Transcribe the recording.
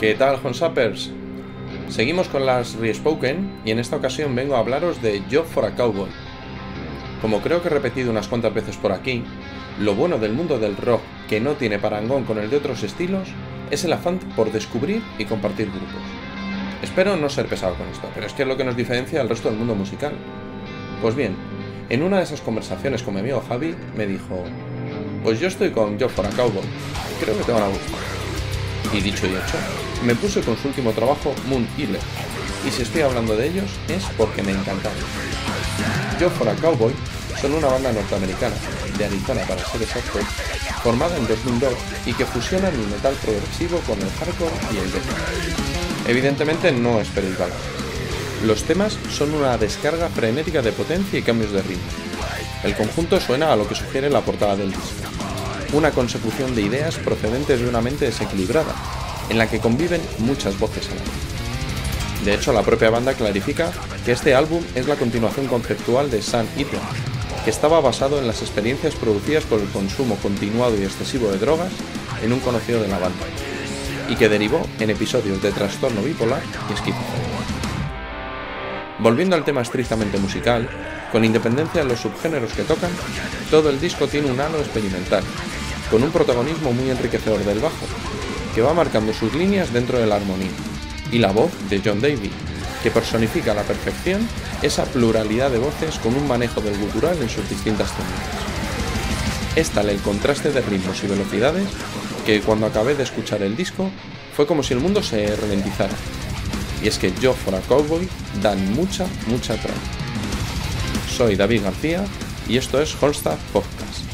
¿Qué tal, Honsappers? Seguimos con las Respoken y en esta ocasión vengo a hablaros de Job for a Cowboy. Como creo que he repetido unas cuantas veces por aquí, lo bueno del mundo del rock que no tiene parangón con el de otros estilos es el afán por descubrir y compartir grupos. Espero no ser pesado con esto, pero es que es lo que nos diferencia del resto del mundo musical. Pues bien, en una de esas conversaciones con mi amigo Javi me dijo, pues yo estoy con Job for a Cowboy, creo que te van a. Y dicho y hecho, me puse con su último trabajo, Moon Healer, y si estoy hablando de ellos es porque me encantaron. Yo for a Cowboy son una banda norteamericana, de Arizona para ser exactos, formada en 2002 y que fusiona el metal progresivo con el hardcore y el death. Evidentemente no esperéis algo. Los temas son una descarga frenética de potencia y cambios de ritmo. El conjunto suena a lo que sugiere la portada del disco. Una consecución de ideas procedentes de una mente desequilibrada, en la que conviven muchas voces a la vez. De hecho, la propia banda clarifica que este álbum es la continuación conceptual de Sun Eater, que estaba basado en las experiencias producidas por el consumo continuado y excesivo de drogas en un conocido de la banda, y que derivó en episodios de trastorno bipolar y esquizofrenia. Volviendo al tema estrictamente musical, con independencia de los subgéneros que tocan, todo el disco tiene un halo experimental, con un protagonismo muy enriquecedor del bajo, que va marcando sus líneas dentro de la armonía, y la voz de John Davy, que personifica a la perfección esa pluralidad de voces con un manejo del gutural en sus distintas técnicas. Es tal el contraste de ritmos y velocidades que cuando acabé de escuchar el disco fue como si el mundo se ralentizara. Y es que yo for Cowboy dan mucha, mucha trama. Soy David García y esto es Holstaff Podcast.